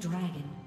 dragon.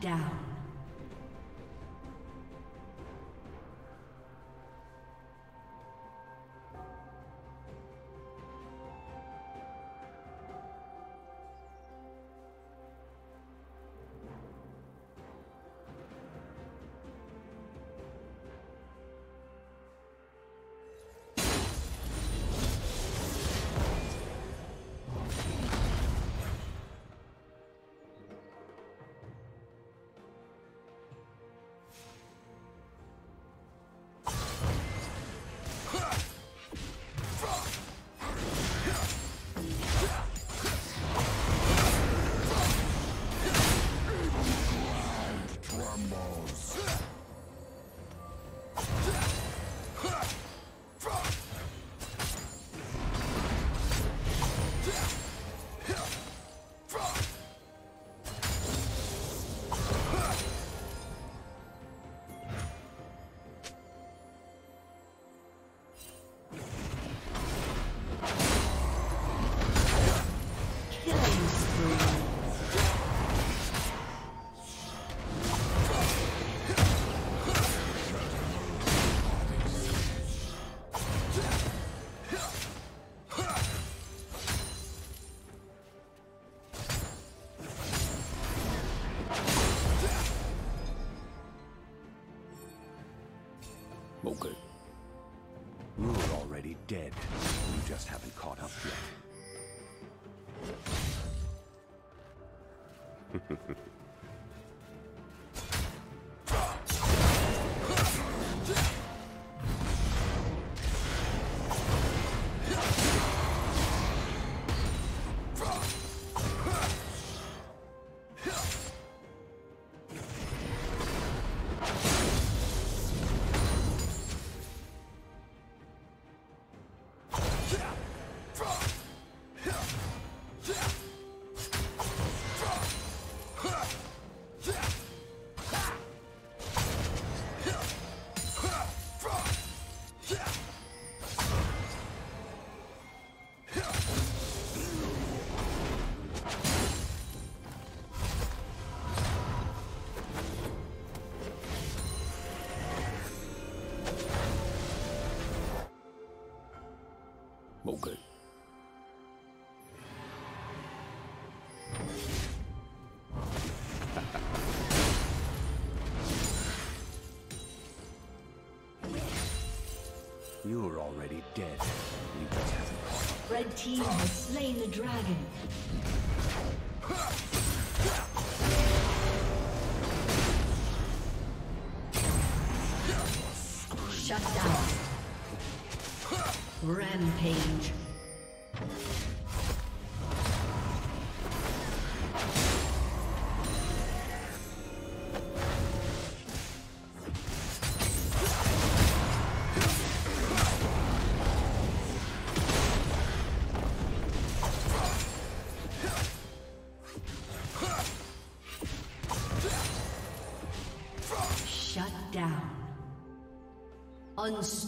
Down. You were already dead. Red team has slain the dragon. Shut down. Rampage. Unstoppable.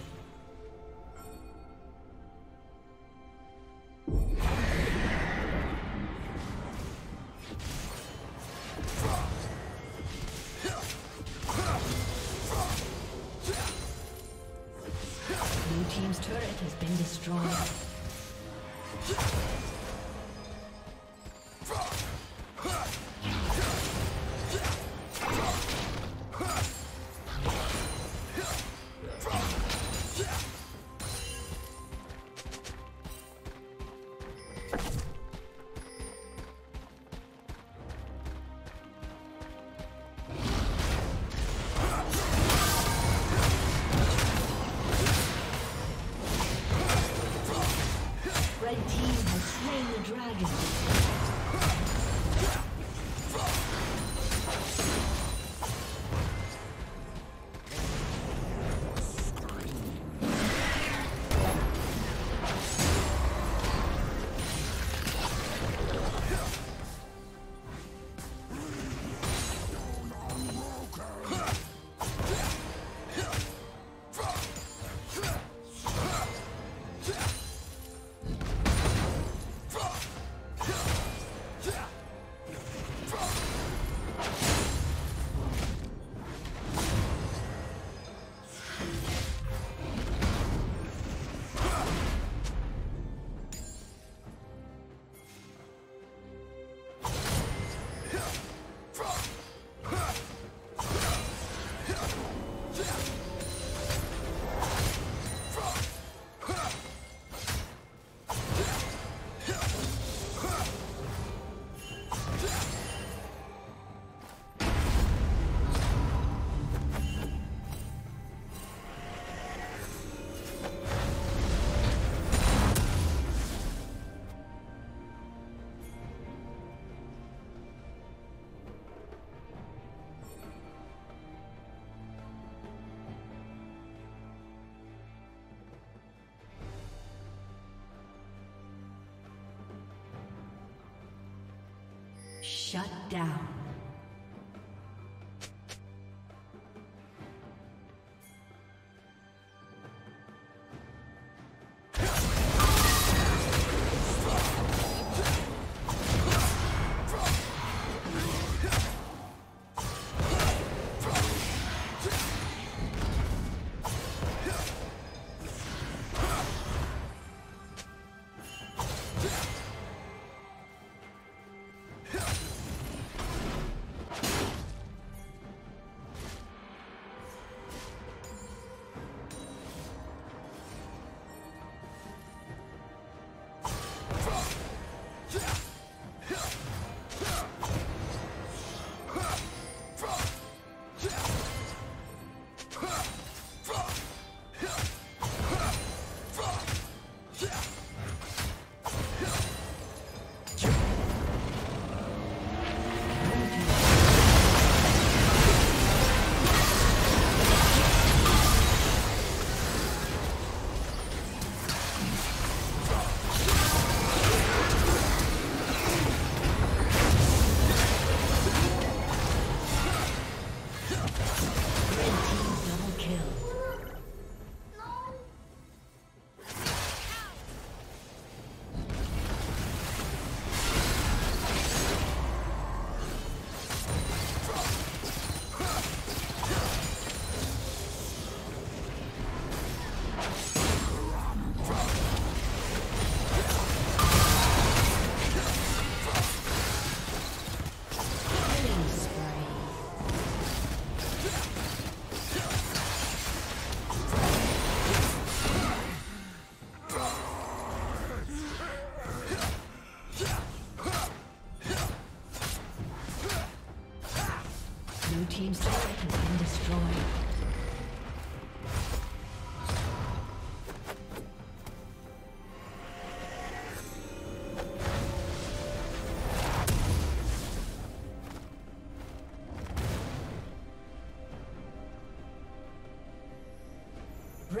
Shut down.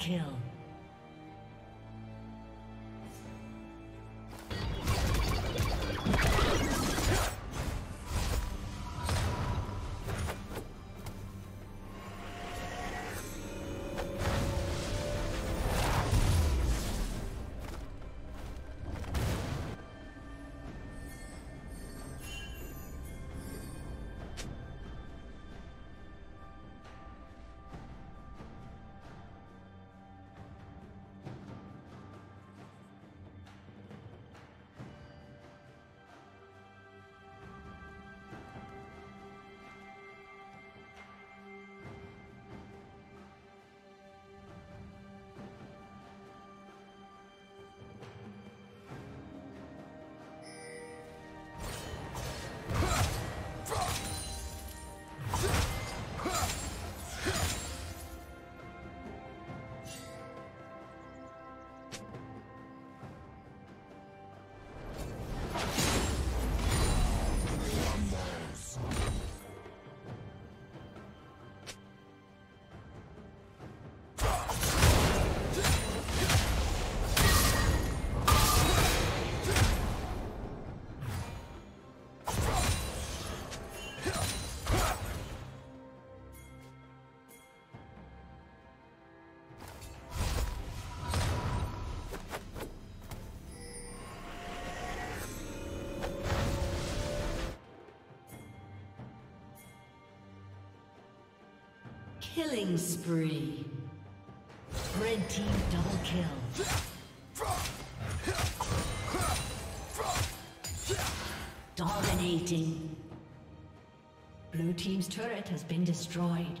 Kill. Killing spree. Red team double kill. Dominating. Blue team's turret has been destroyed.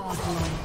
Godlike.